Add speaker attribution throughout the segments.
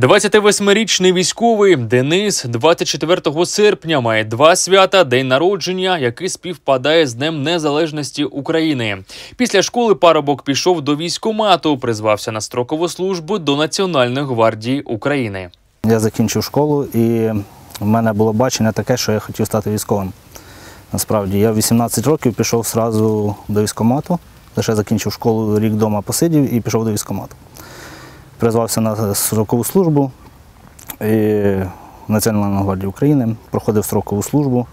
Speaker 1: 28-річний військовий Денис 24 серпня має два свята: день народження, який співпадає з Днем Незалежності України. Після школи парубок пішов до військомату, призвався на строкову службу до Національної гвардії України.
Speaker 2: Я закінчив школу і в мене було бачення таке, що я хотів стати військовим. Насправді, я в 18 років пішов одразу до військкомату, лише закінчив школу, рік вдома посидів і пішов до військкомату. Призвався на строкову службу і Національної гвардії України, проходив строкову службу.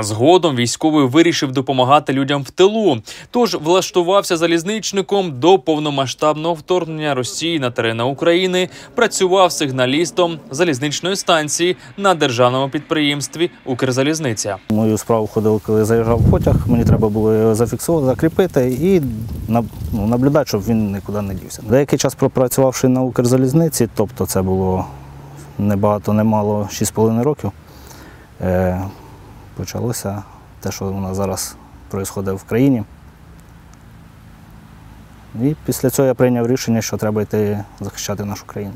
Speaker 1: Згодом військовий вирішив допомагати людям в тилу, тож влаштувався залізничником до повномасштабного вторгнення Росії на терени України. Працював сигналістом залізничної станції на державному підприємстві Укрзалізниця.
Speaker 2: Мою справу входило, коли заїжджав потяг, мені треба було зафіксувати, закріпити і ну, наблюдати, щоб він нікуди не дівся. Деякий час пропрацювавши на Укрзалізниці, тобто це було не багато, не мало 6,5 років, е, почалося те, що у нас зараз відбувається в країні. І після цього я прийняв рішення, що треба йти захищати нашу країну.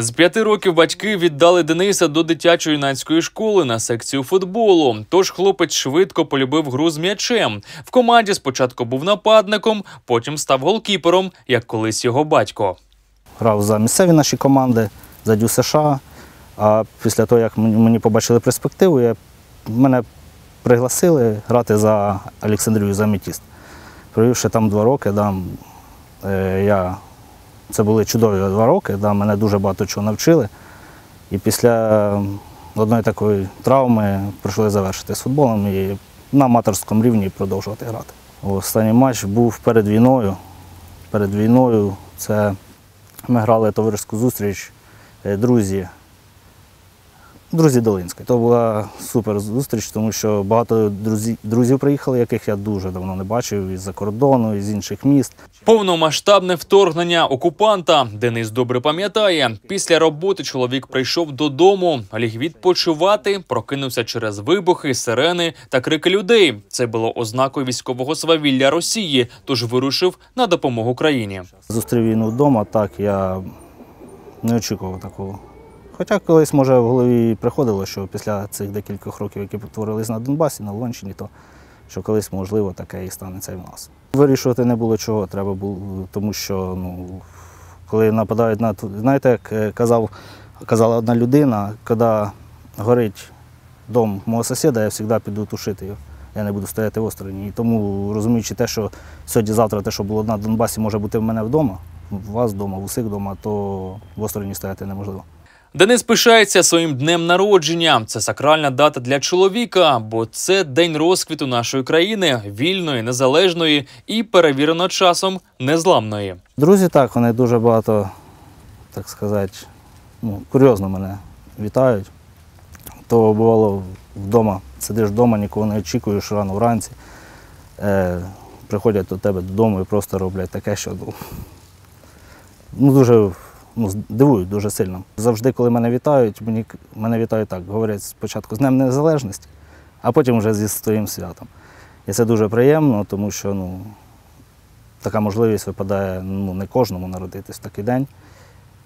Speaker 1: З п'яти років батьки віддали Дениса до дитячої юнацької школи на секцію футболу. Тож хлопець швидко полюбив гру з м'ячем. В команді спочатку був нападником, потім став голкіпером, як колись його батько.
Speaker 2: грав за місцеві наші команди, за Дю США. А після того, як мені мені побачили перспективу, я, мене пригласили грати за Олександрію за Метіст. Провівши там два роки, да, е, я, це були чудові два роки, да, мене дуже багато чого навчили. І після одної такої травми прийшли завершити з футболом і на аматорському рівні продовжувати грати. Останній матч був перед війною. Перед війною це ми грали товариську зустріч е, друзі. Друзі Долинської. То була супер зустріч, тому що багато друзів, друзів приїхали, яких я дуже давно не бачив із-за кордону, із інших міст.
Speaker 1: Повномасштабне вторгнення окупанта Денис добре пам'ятає. Після роботи чоловік прийшов додому, ліг відпочивати, прокинувся через вибухи, сирени та крики людей. Це було ознакою військового свавілля Росії, тож вирушив на допомогу країні.
Speaker 2: Зустрів війну вдома, так я не очікував такого. Хоча колись, може, в голові приходило, що після цих декількох років, які потворились на Донбасі, на Луганщині, то що колись, можливо, таке і станеться і в нас. Вирішувати не було чого, треба було, тому що ну, коли нападають на знаєте, як е, казав, казала одна людина, коли горить дом мого сусіда, я завжди піду тушити його. Я не буду стояти в острові. І тому, розуміючи те, що сьогодні-завтра те, що було на Донбасі, може бути в мене вдома, у вас вдома, в усіх вдома, то в острові стояти неможливо.
Speaker 1: Денис пишається своїм днем народження. Це сакральна дата для чоловіка, бо це день розквіту нашої країни, вільної, незалежної і перевірено часом незламної.
Speaker 2: Друзі, так, вони дуже багато, так сказати, ну, курйозно мене вітають. То бувало вдома, сидиш вдома, нікого не очікуєш рано вранці. Е, приходять до тебе додому і просто роблять таке, що ну, ну, дуже ну, дивують дуже сильно. Завжди, коли мене вітають, мені, мене вітають так, говорять спочатку з Днем Незалежності, а потім вже зі своїм святом. І це дуже приємно, тому що ну, така можливість випадає ну, не кожному народитись в такий день.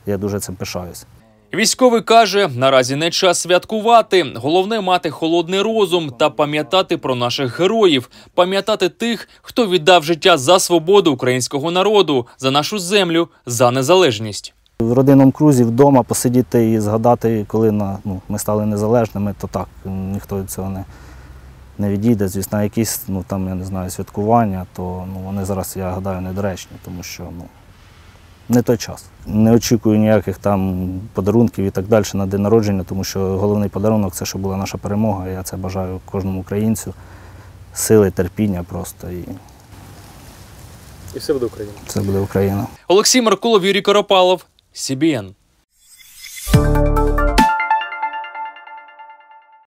Speaker 2: Я дуже цим пишаюся.
Speaker 1: Військовий каже: наразі не час святкувати. Головне мати холодний розум та пам'ятати про наших героїв, пам'ятати тих, хто віддав життя за свободу українського народу, за нашу землю, за незалежність.
Speaker 2: В родинному крузі вдома посидіти і згадати, коли на, ну, ми стали незалежними, то так, ніхто від цього не, не відійде. Звісно, якісь ну, там, я не знаю, святкування, то ну, вони зараз, я гадаю, недоречні, тому що ну, не той час. Не очікую ніяких там подарунків і так далі на день народження, тому що головний подарунок це, що була наша перемога. Я це бажаю кожному українцю. Сили, терпіння просто і
Speaker 3: І все буде Україна.
Speaker 2: це буде Україна.
Speaker 1: Олексій Меркулов, Юрій Коропалов, СІБІН.